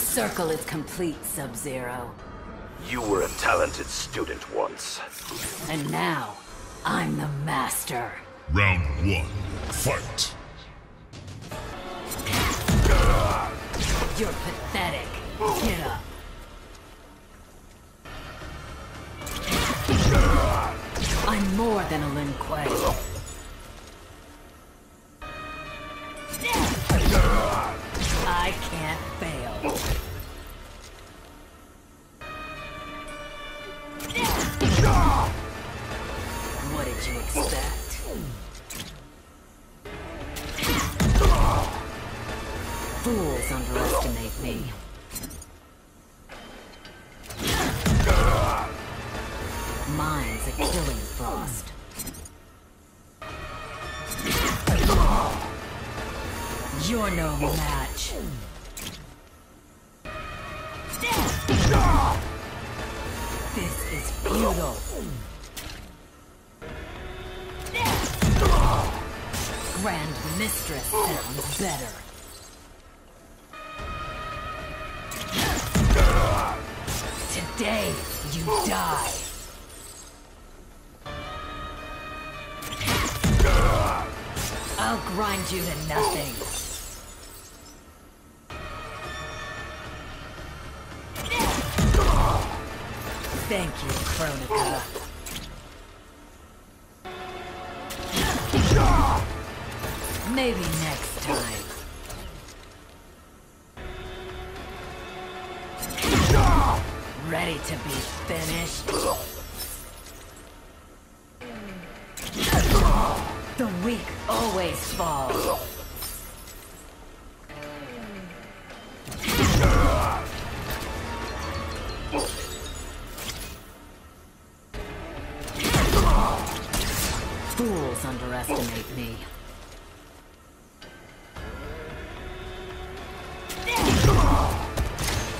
circle is complete, Sub-Zero. You were a talented student once. And now, I'm the master. Round one, fight. You're pathetic. Get up. I'm more than a Lin Kuei. I can't fail. You expect? Fools underestimate me. Mine's a killing frost. You're no match. This is futile. Grand Mistress sounds better. Today, you die. I'll grind you to nothing. Thank you, Kronika. Maybe next time. Ready to be finished? The weak always fall. Fools underestimate me.